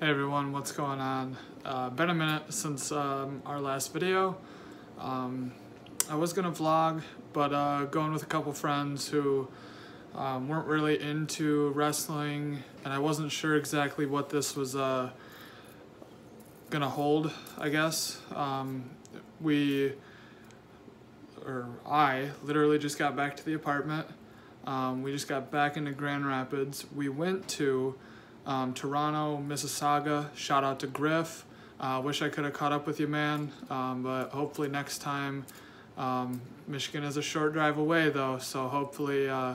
Hey everyone, what's going on? Uh, been a minute since um, our last video. Um, I was gonna vlog, but uh, going with a couple friends who um, weren't really into wrestling, and I wasn't sure exactly what this was uh, gonna hold. I guess um, we, or I, literally just got back to the apartment. Um, we just got back into Grand Rapids. We went to um, Toronto, Mississauga. Shout out to Griff. Uh, wish I could have caught up with you, man. Um, but hopefully next time. Um, Michigan is a short drive away, though, so hopefully, uh,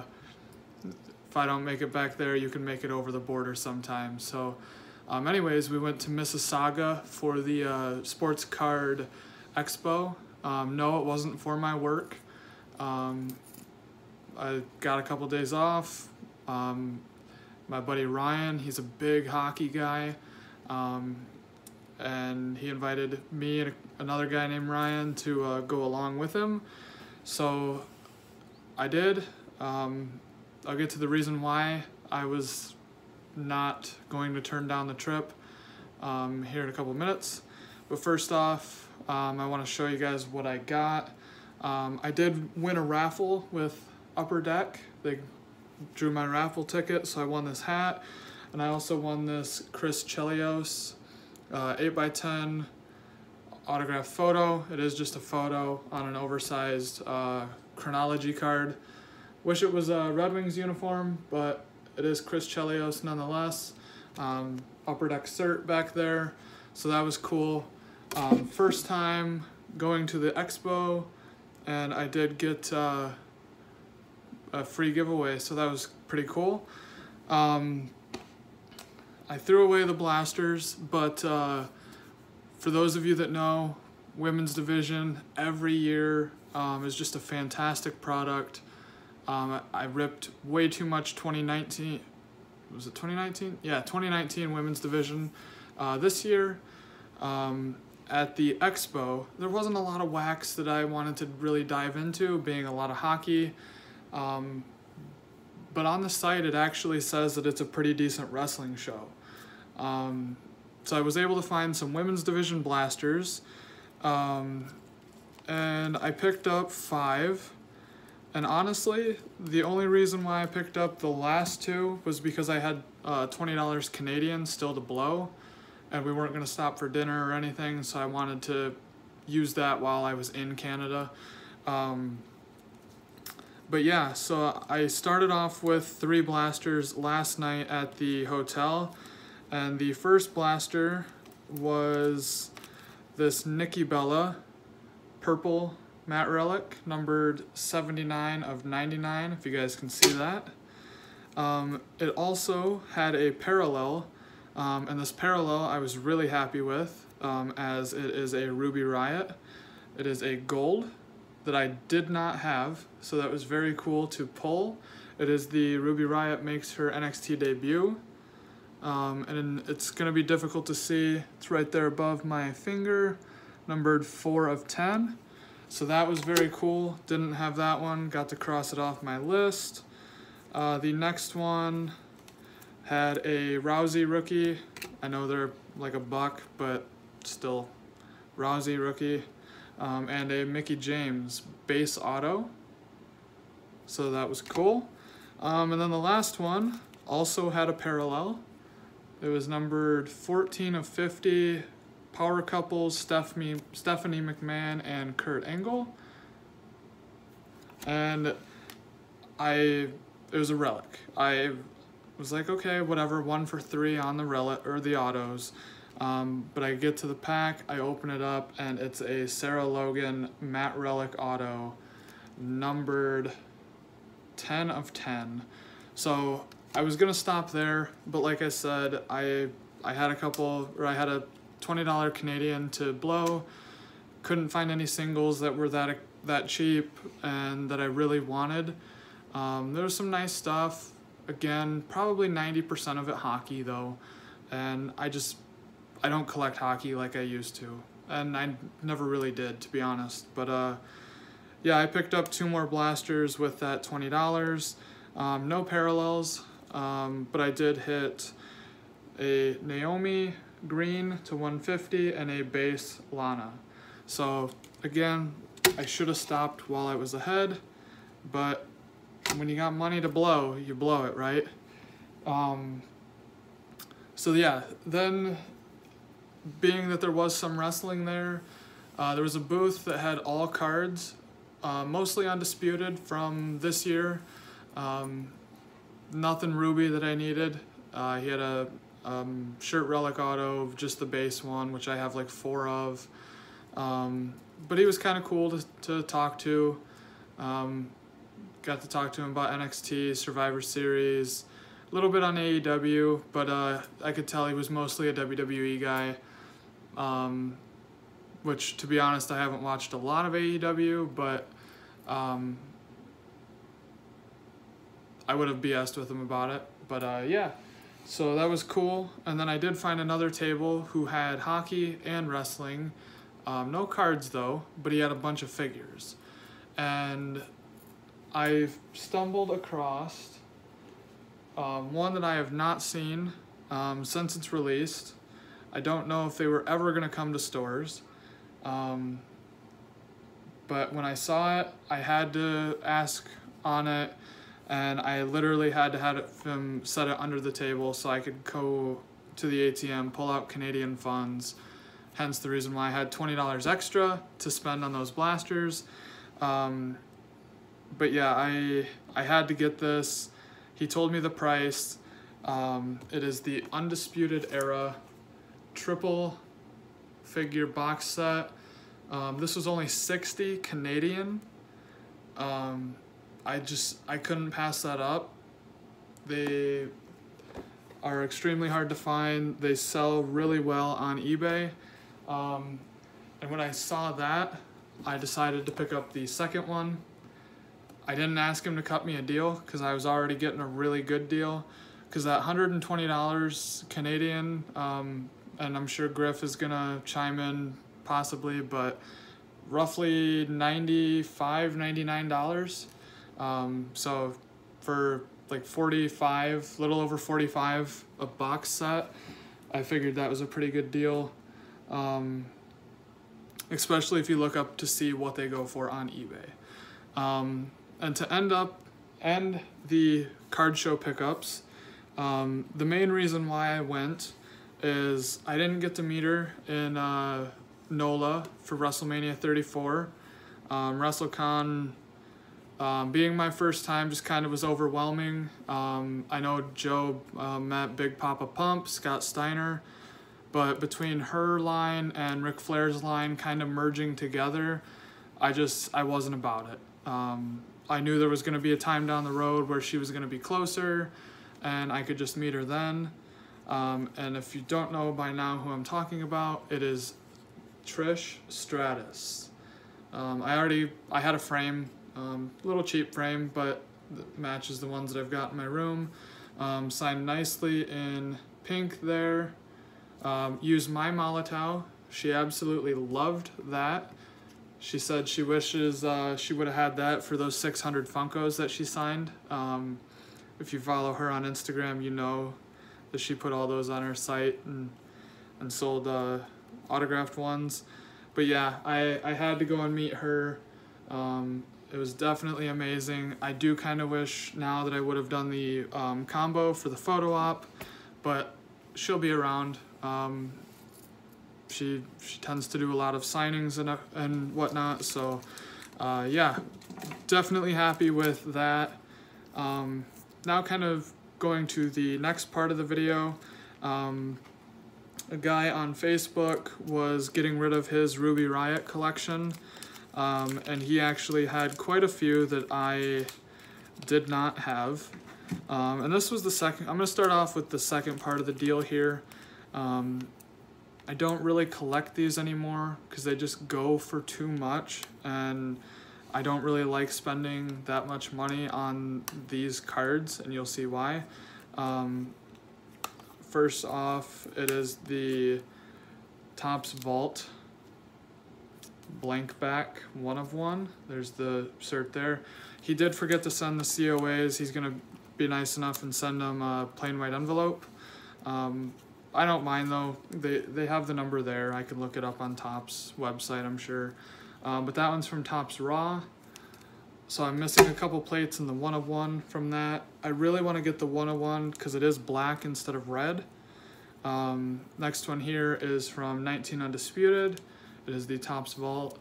if I don't make it back there, you can make it over the border sometime. So, um, anyways, we went to Mississauga for the uh, sports card expo. Um, no, it wasn't for my work. Um, I got a couple days off. My buddy Ryan, he's a big hockey guy, um, and he invited me and another guy named Ryan to uh, go along with him. So I did. Um, I'll get to the reason why I was not going to turn down the trip um, here in a couple minutes. But first off, um, I want to show you guys what I got. Um, I did win a raffle with Upper Deck. They drew my raffle ticket, so I won this hat. And I also won this Chris Chelios uh, 8x10 autographed photo. It is just a photo on an oversized uh, chronology card. Wish it was a Red Wings uniform, but it is Chris Chelios nonetheless. Um, upper deck cert back there, so that was cool. Um, first time going to the expo, and I did get uh, a free giveaway, so that was pretty cool. Um, I threw away the blasters, but uh, for those of you that know, women's division every year um, is just a fantastic product. Um, I ripped way too much 2019. Was it 2019? Yeah, 2019 women's division. Uh, this year, um, at the expo, there wasn't a lot of wax that I wanted to really dive into, being a lot of hockey. Um, but on the site, it actually says that it's a pretty decent wrestling show. Um, so I was able to find some women's division blasters, um, and I picked up five. And honestly, the only reason why I picked up the last two was because I had uh, $20 Canadian still to blow, and we weren't going to stop for dinner or anything, so I wanted to use that while I was in Canada. Um, but yeah, so I started off with three blasters last night at the hotel. And the first blaster was this Nikki Bella purple matte relic, numbered 79 of 99, if you guys can see that. Um, it also had a parallel, um, and this parallel I was really happy with, um, as it is a Ruby Riott. It is a gold that I did not have, so that was very cool to pull. It is the Ruby Riott makes her NXT debut, um, and it's going to be difficult to see. It's right there above my finger, numbered 4 of 10. So that was very cool. Didn't have that one, got to cross it off my list. Uh, the next one had a Rousey rookie. I know they're like a buck, but still Rousey rookie um, and a Mickie James base auto. So that was cool. Um, and then the last one also had a parallel. It was numbered 14 of 50, power couples Stephanie, Stephanie McMahon and Kurt Angle. And I, it was a relic. I was like, okay, whatever, one for three on the relic, or the autos. Um, but I get to the pack, I open it up, and it's a Sarah Logan Matte Relic Auto, numbered 10 of 10. So I was gonna stop there, but like I said, I I had a couple, or I had a $20 Canadian to blow. Couldn't find any singles that were that that cheap and that I really wanted. Um, there was some nice stuff. Again, probably 90% of it hockey though, and I just I don't collect hockey like I used to, and I never really did, to be honest. But uh, yeah, I picked up two more blasters with that twenty dollars. Um, no parallels, um, but I did hit a Naomi green to 150, and a base Lana. So again, I should have stopped while I was ahead, but when you got money to blow, you blow it, right? Um, so yeah, then being that there was some wrestling there, uh, there was a booth that had all cards, uh, mostly undisputed from this year. Um, nothing Ruby that I needed. Uh, he had a um, shirt relic auto, just the base one, which I have like four of. Um, but he was kind of cool to, to talk to. Um, got to talk to him about NXT, Survivor Series, a little bit on AEW, but uh, I could tell he was mostly a WWE guy. Um, which, to be honest, I haven't watched a lot of AEW, but um, I would have BS'd with him about it. But uh, yeah, so that was cool. And then I did find another table who had hockey and wrestling. Um, no cards though, but he had a bunch of figures. And I've stumbled across um, one that I have not seen um, since it's released. I don't know if they were ever going to come to stores. Um, but when I saw it, I had to ask on it, and I literally had to have him set it under the table so I could go to the ATM, pull out Canadian funds. Hence the reason why I had $20 extra to spend on those blasters. Um, but yeah, I I had to get this. He told me the price. Um, it is the Undisputed Era triple figure box set. Um, this was only 60 Canadian. Um, I just, I couldn't pass that up. They are extremely hard to find. They sell really well on eBay. Um, and when I saw that, I decided to pick up the second one. I didn't ask him to cut me a deal because I was already getting a really good deal. Because that $120 Canadian, um, and I'm sure Griff is gonna chime in possibly, but roughly 95 $99. Um, so for like 45, little over 45 a box set, I figured that was a pretty good deal. Um, especially if you look up to see what they go for on eBay. Um, and to end up, end the card show pickups, um, the main reason why I went is I didn't get to meet her in uh, NOLA for WrestleMania 34. Um, WrestleCon um, being my first time just kind of was overwhelming. Um, I know Joe uh, met Big Papa Pump, Scott Steiner, but between her line and Ric Flair's line kind of merging together, I just I wasn't about it. Um, I knew there was going to be a time down the road where she was going to be closer, and I could just meet her then. Um, and if you don't know by now who I'm talking about, it is Trish Stratus. Um, I already, I had a frame, um, little cheap frame, but matches the ones that I've got in my room. Um, signed nicely in pink there. Um, used my Molotow. She absolutely loved that. She said she wishes uh, she would have had that for those 600 Funkos that she signed. Um, if you follow her on Instagram, you know that she put all those on her site and, and sold uh, autographed ones. But yeah, I, I had to go and meet her. Um, it was definitely amazing. I do kind of wish now that I would have done the um, combo for the photo op, but she'll be around. Um, she she tends to do a lot of signings and, uh, and whatnot, so uh, yeah, definitely happy with that. Um, now kind of going to the next part of the video. Um, a guy on Facebook was getting rid of his Ruby Riott collection, um, and he actually had quite a few that I did not have. Um, and this was the second, I'm going to start off with the second part of the deal here. Um, I don't really collect these anymore because they just go for too much and I don't really like spending that much money on these cards and you'll see why. Um, First off, it is the Topps Vault blank back one of one. There's the cert there. He did forget to send the COAs. He's going to be nice enough and send them a plain white envelope. Um, I don't mind though. They they have the number there. I can look it up on Topps website, I'm sure. Um, but that one's from Topps Raw. So I'm missing a couple plates in the one of one from that. I really want to get the one of one because it is black instead of red. Um, next one here is from 19 Undisputed. It is the Topps Vault.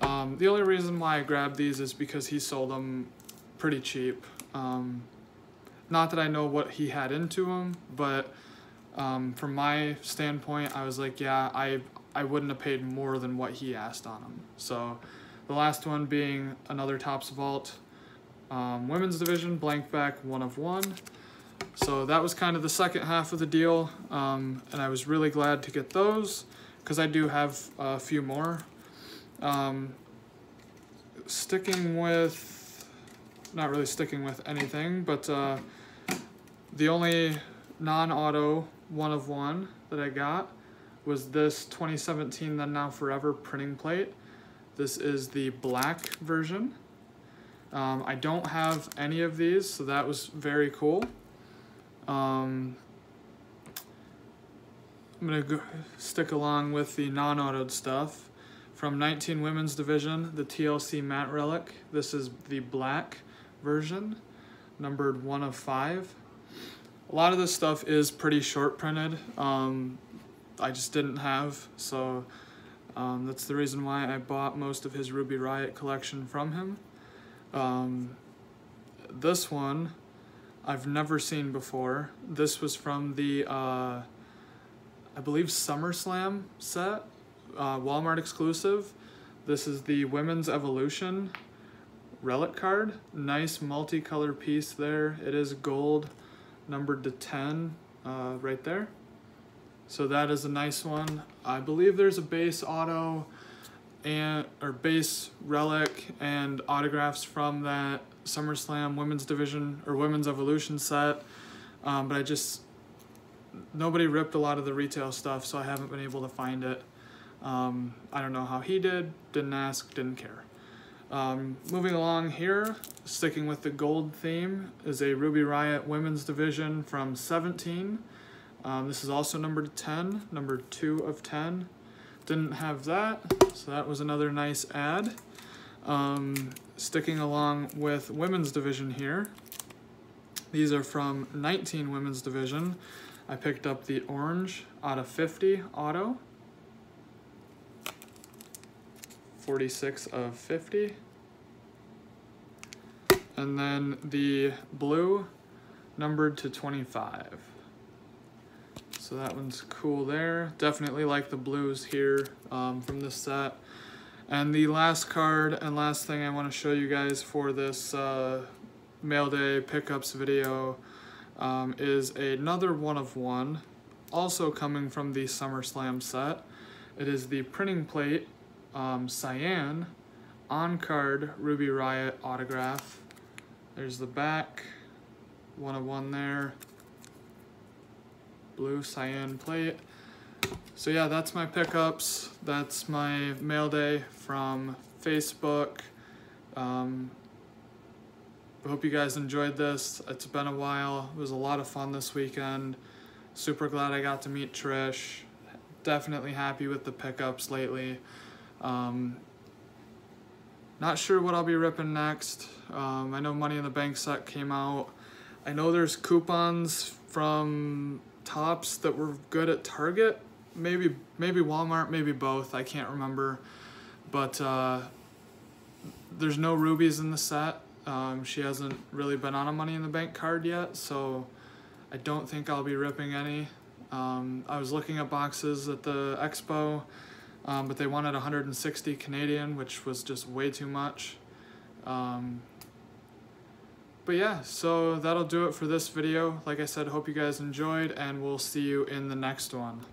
Um, the only reason why I grabbed these is because he sold them pretty cheap. Um, not that I know what he had into them, but um, from my standpoint, I was like, yeah, I I wouldn't have paid more than what he asked on them. So the last one being another Topps Vault um, women's division, blank back, one of one. So that was kind of the second half of the deal, um, and I was really glad to get those because I do have a few more. Um, sticking with, not really sticking with anything, but uh, the only non-auto one of one that I got was this 2017 Then Now Forever printing plate. This is the black version. Um, I don't have any of these, so that was very cool. Um, I'm gonna go stick along with the non-autoed stuff. From 19 Women's Division, the TLC Matte Relic. This is the black version, numbered one of five. A lot of this stuff is pretty short printed. Um, I just didn't have, so um, that's the reason why I bought most of his Ruby Riott collection from him. Um, this one I've never seen before. This was from the, uh, I believe, SummerSlam set, uh, Walmart exclusive. This is the Women's Evolution relic card. Nice multicolor piece there. It is gold, numbered to 10 uh, right there. So that is a nice one. I believe there's a base auto and or base relic and autographs from that SummerSlam women's division or women's evolution set. Um, but I just nobody ripped a lot of the retail stuff, so I haven't been able to find it. Um, I don't know how he did. Didn't ask. Didn't care. Um, moving along here, sticking with the gold theme, is a Ruby Riott women's division from 17. Um, this is also number 10, number 2 of 10. Didn't have that, so that was another nice ad. Um, sticking along with women's division here, these are from 19 women's division. I picked up the orange out of 50 auto. 46 of 50. And then the blue numbered to 25. So that one's cool there. Definitely like the blues here um, from this set. And the last card and last thing I want to show you guys for this uh, mail day pickups video um, is another one of one, also coming from the SummerSlam set. It is the printing plate um, Cyan on card Ruby Riott autograph. There's the back, one of one there blue cyan plate. So yeah, that's my pickups. That's my mail day from Facebook. Um, hope you guys enjoyed this. It's been a while. It was a lot of fun this weekend. Super glad I got to meet Trish. Definitely happy with the pickups lately. Um, not sure what I'll be ripping next. Um, I know Money in the Bank set came out. I know there's coupons from Topps that were good at Target. Maybe maybe Walmart, maybe both. I can't remember. But uh, there's no rubies in the set. Um, she hasn't really been on a Money in the Bank card yet, so I don't think I'll be ripping any. Um, I was looking at boxes at the expo, um, but they wanted 160 Canadian, which was just way too much. But yeah, so that'll do it for this video. Like I said, hope you guys enjoyed, and we'll see you in the next one.